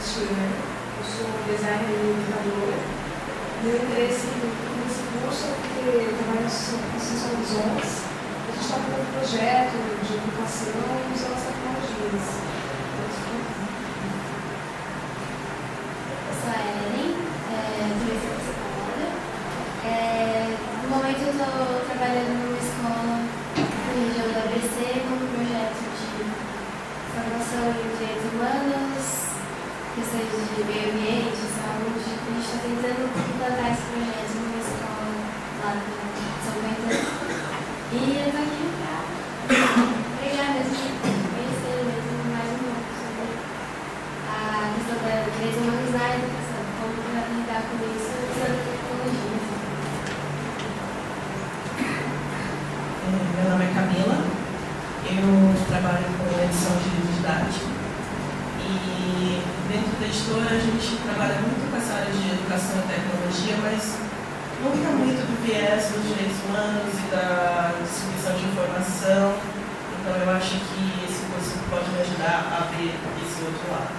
Cristina, eu sou designer e educadora. Meu interesse nesse curso é porque trabalho dos Homens. A gente está com um projeto de educação usando as tecnologias. Eu sou a Ellen, é, turista psicóloga. É, no momento eu estou trabalhando numa escola na região da ABC com um projeto de formação em direitos humanos, questões de meio ambiente, saúde. A gente está tentando implantar esse projeto numa escola lá de São Caetano. E eu estou aqui para pregar mesmo, conhecer mesmo mais um pouco sobre a questão da direitos humanos na educação, como lidar com isso usando tecnologias. Meu nome é Camila, eu trabalho com edição de livro didático e dentro da editora a gente trabalha muito com essa área de educação e tecnologia, mas nunca muito do viés dos direitos humanos e da distribuição de informação. Então eu acho que esse curso pode me ajudar a ver esse outro lado.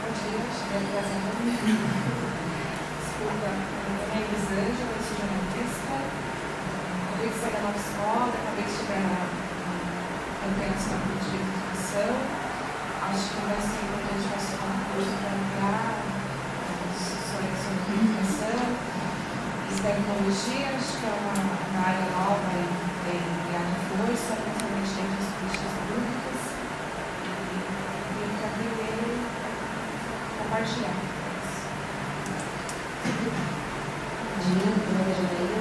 Bom dia, estiver trazendo. Desculpa, meu nome é Elisângela, eu sou jornalista. Acabei de sair da nova escola, acabei de chegar na campanha nacional de educação. Acho que vai ser importante fazer um curso para ampliar sobre educação e tecnologia. Acho que é uma, uma área nova e tem ganhado força, principalmente dentro das políticas públicas. E e compartilhar. dia, meu nome é Janaína,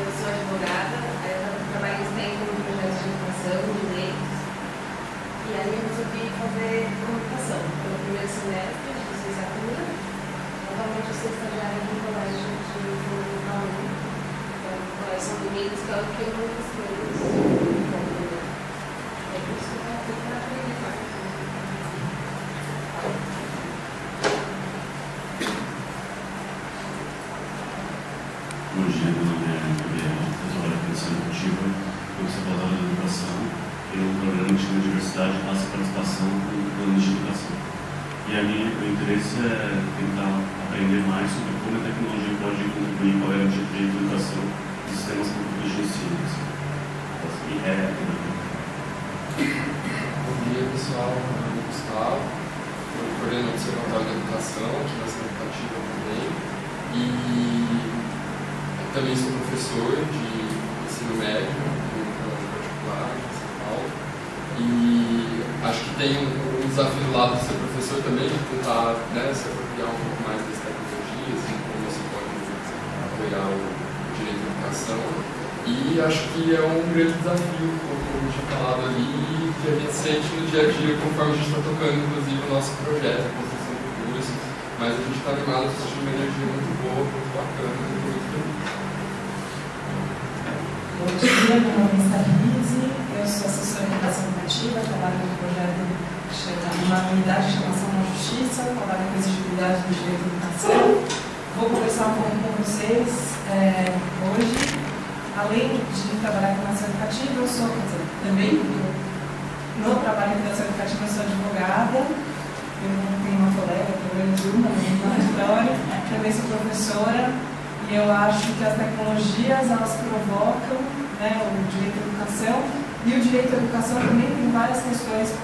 eu sou advogada, eu trabalho em tempo no projeto de educação, de direitos, e aí eu resolvi fazer comunicação pelo primeiro semestre de licenciatura. Atualmente eu sou estagiária no colégio de Paulo, então, o colégio São Domingos, que é o que eu não escrevo. É isso que eu tenho para aprender mais. Bom dia, meu nome é Gabriel, eu trabalho com ensino educativa, eu sou professor de educação. Eu, programa de diversidade, faço participação com planos de educação. E a minha, meu interesse é tentar aprender mais sobre como a tecnologia pode contribuir para de educação sistemas. Assim. E é, Bom dia pessoal, meu nome é Gustavo, eu coordeno o Observatório da Educação, aqui na Educativa também, e também sou professor de ensino médio, no colégio particular em São Paulo, e acho que tem um, desafio do lado de ser professor também, de tentar né, se apropriar um pouco mais das tecnologias, e como você pode apoiar o, o direito à educação. E acho que é um grande desafio, como eu tinha falado ali, que a gente sente no dia a dia conforme a gente está tocando, inclusive, o nosso projeto, a construção do curso. Mas a gente está animado, sentindo uma energia muito boa, muito bacana, muito. Bom dia, meu nome é Stabilize, eu sou assessora de educação educativa, trabalho no projeto chama uma unidade de chamação na justiça, trabalho com exigibilidade do direito à educação. Vou conversar um pouco com vocês é, hoje. Além de trabalhar com educação educativa, eu sou, quer dizer, também no trabalho com educação educativa, eu sou advogada. Eu tenho uma colega, pelo menos uma na história, também sou professora. E eu acho que as tecnologias, elas provocam né, o direito à educação. E o direito à educação também tem várias questões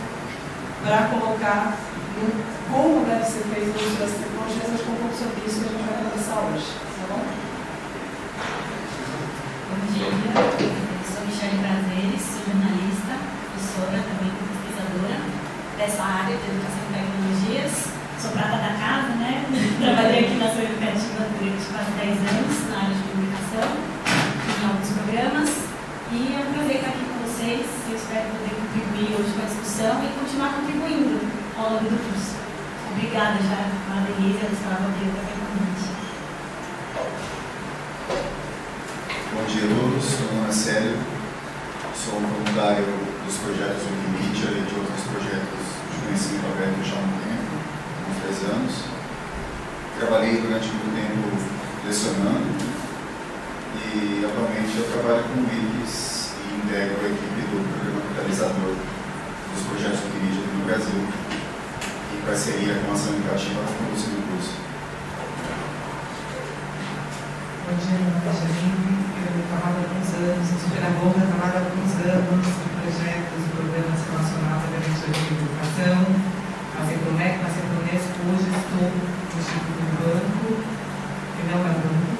para colocar no como deve ser feito o uso das tecnologias. Que é um pouco sobre isso que a gente vai conversar hoje. Tá bom? Bom dia, eu sou Michelle Prazeres, sou jornalista, professora, também pesquisadora dessa área de educação e tecnologias. Sou prata da casa, né? Trabalhei aqui na ação educativa durante quase 10 anos na área de comunicação, em alguns programas. E é um prazer estar aqui com vocês. Eu espero poder contribuir hoje com a discussão e continuar contribuindo ao longo do curso. Obrigada já, a Denise a Gustavo. Bom dia a todos, meu nome é Célio, sou voluntário dos projetos Wikimedia e de outros projetos de conhecimento aberto já há um tempo, uns 10 três anos. Trabalhei durante muito tempo lecionando e atualmente eu trabalho com Wikis e integro a equipe do programa catalisador dos projetos de mídia no Brasil, parceria com a ação educativa na produção do curso. Bom dia, meu nome é Janine, eu trabalho há alguns anos, sou pedagoga, trabalho há alguns anos em projetos e programas relacionados à garantia de educação, passei pelo MEC, passei pelo Unesco, hoje estou no Instituto do Banco, que não é banco,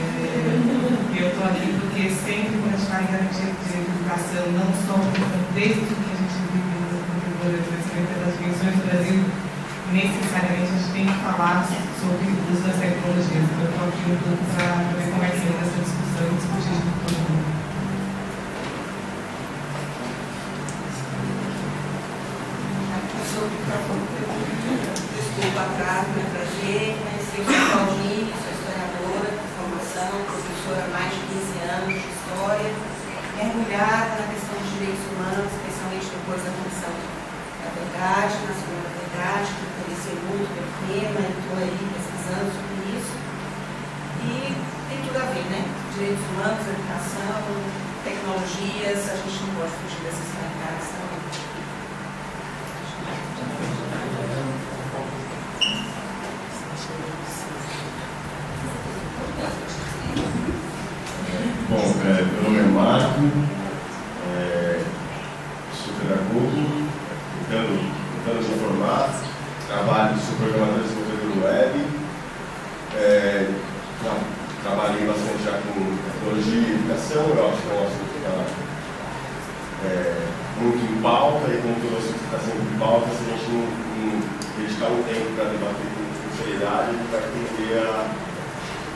e eu estou aqui porque sempre quando a gente fala em garantia de educação, não só no contexto que a gente vive no contribuidor de crescimento das dimensões do Brasil, necessariamente a gente falar sobre o uso das tecnologias. Então, estou aqui um pouco para ver como é que anda essa discussão e discutir com todo mundo. Desculpa atrás, meu prazer, conheci o Paulinho, sou historiadora de formação, professora há mais de 15 anos de história, mergulhada na questão dos direitos humanos, especialmente depois da Comissão da Verdade, na Segunda Verdade, que me conheci muito pelo tema, estou aí pesquisando sobre isso. E tem tudo a ver, né? Direitos humanos, educação, tecnologias, a gente não pode fugir dessas realidades também. Bom, é, meu nome é Marco, é, sou pedagogo, tentando, tentando me formar, trabalho, sou programador e desenvolvedor web, é, tra- trabalhei bastante já com educação, eu acho que está é, muito em pauta e como todo assunto está sempre em pauta, se a gente não, não dedicar um tempo para debater com, seriedade, a gente vai tender a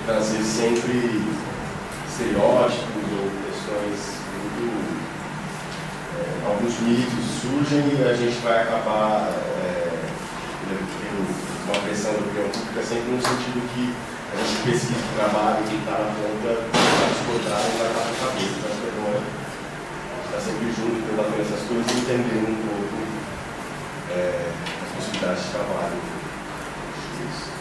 trazer sempre estereótipos ou questões muito. é, alguns mitos surgem e a gente vai acabar é, uma pressão da opinião pública sempre no sentido que a gente pesquisa o trabalho que está na ponta, vai discordar e vai estar cabeça. Então, acho que é bom estar sempre junto, debatendo essas coisas e entendendo um pouco é, as possibilidades de trabalho. Acho que é isso.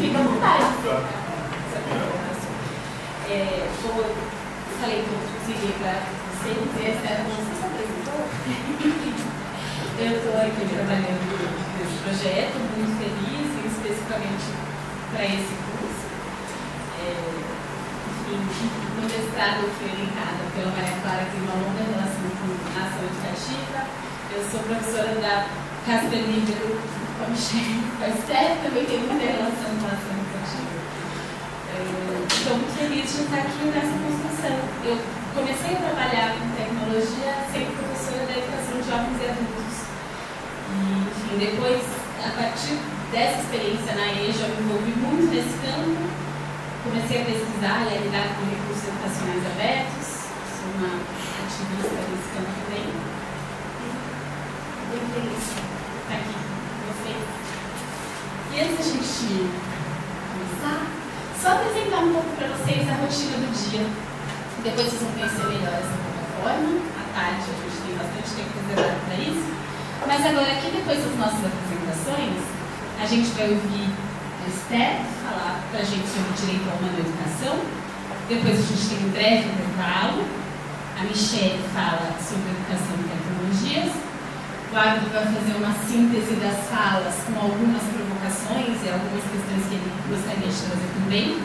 Fica à vontade. É, eu falei, inclusive, para você essa você se apresentou? Eu estou aqui trabalhando nesse projeto, muito feliz, especificamente para esse curso. É, enfim, no mestrado eu fui orientada pela Maria Clara, que tem uma longa relação com a ação educativa. Eu sou professora da Casa Vermelha com a Michelle Pastel, também tem muita relação com a ação educativa. Estou muito feliz de estar aqui nessa construção. Eu comecei a trabalhar com tecnologia sendo professora da educação de jovens e adultos. E, enfim, depois, a partir dessa experiência na EJA, eu me envolvi muito nesse campo. Comecei a pesquisar e a lidar com recursos educacionais abertos. Sou uma ativista nesse campo também. Muito feliz estar aqui com vocês. E antes da gente começar, só apresentar um pouco para vocês a rotina do dia. Depois vocês vão conhecer melhor essa plataforma. À tarde a gente tem bastante tempo reservado para isso. Mas agora aqui, depois das nossas apresentações, a gente vai ouvir a Esther falar para a gente sobre direito à humana educação. Depois a gente tem um breve intervalo. A Michelle fala sobre educação e tecnologias. O Agno vai fazer uma síntese das falas com algumas e algumas questões que ele gostaria de trazer também.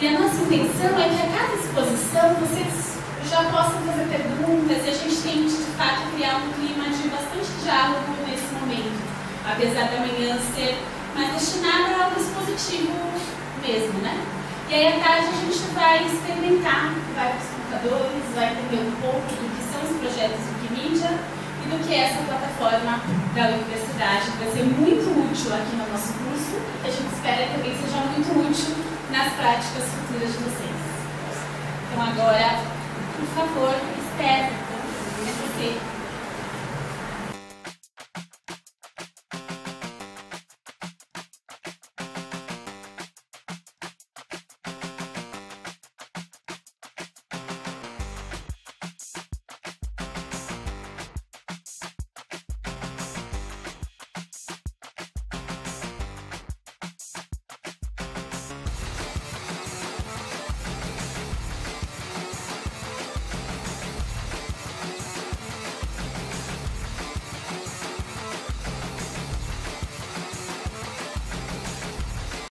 E a nossa intenção é que a cada exposição vocês já possam fazer perguntas e a gente tente, de fato, criar um clima de bastante diálogo nesse momento. Apesar da manhã ser mais destinada a algo expositivo mesmo, né? E aí à tarde a gente vai experimentar, vai para os computadores, vai entender um pouco do que são os projetos Wikimedia e do que essa plataforma da universidade, que vai ser muito útil aqui no nosso curso, a gente espera que também seja muito útil nas práticas futuras de vocês. Então agora, por favor, Esther, é.